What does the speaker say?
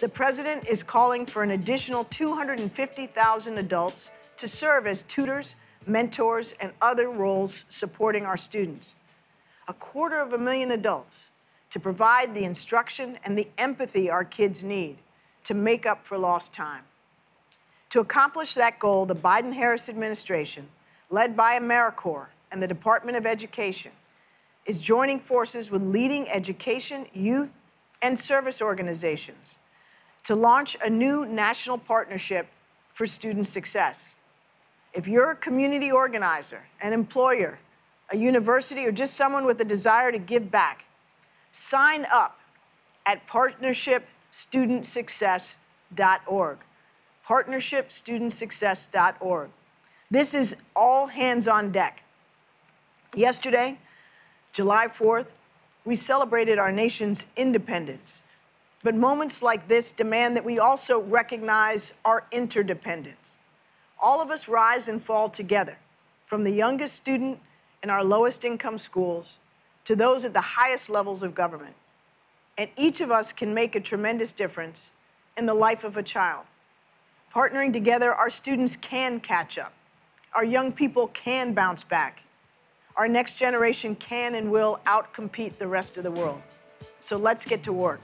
the President is calling for an additional 250,000 adults to serve as tutors, mentors, and other roles supporting our students. A quarter of a million adults to provide the instruction and the empathy our kids need to make up for lost time. To accomplish that goal, the Biden Harris administration, led by AmeriCorps and the Department of Education, is joining forces with leading education, youth, and service organizations to launch a new national partnership for student success. If you're a community organizer, an employer, a university, or just someone with a desire to give back, sign up at partnershipstudentsuccess.org. Partnershipstudentsuccess.org. This is all hands on deck. Yesterday, July 4th, we celebrated our nation's independence. But moments like this demand that we also recognize our interdependence. All of us rise and fall together, from the youngest student in our lowest income schools to those at the highest levels of government. And each of us can make a tremendous difference in the life of a child. Partnering together, our students can catch up. Our young people can bounce back. Our next generation can and will outcompete the rest of the world. So let's get to work.